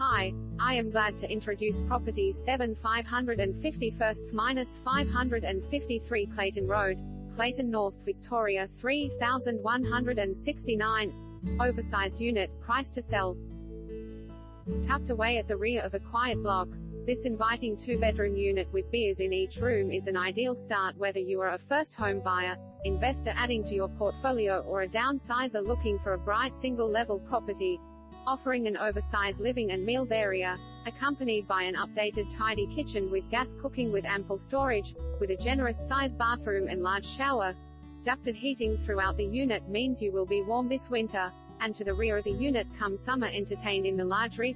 I am glad to introduce property 7 551st minus 553 Clayton Road, Clayton North, Victoria 3169. Oversized unit, price to sell. Tucked away at the rear of a quiet block, this inviting two-bedroom unit with beers in each room is an ideal start whether you are a first home buyer, investor adding to your portfolio or a downsizer looking for a bright single-level property, offering an oversized living and meals area, accompanied by an updated tidy kitchen with gas cooking with ample storage, with a generous size bathroom and large shower. Ducted heating throughout the unit means you will be warm this winter, and to the rear of the unit come summer entertained in the large rear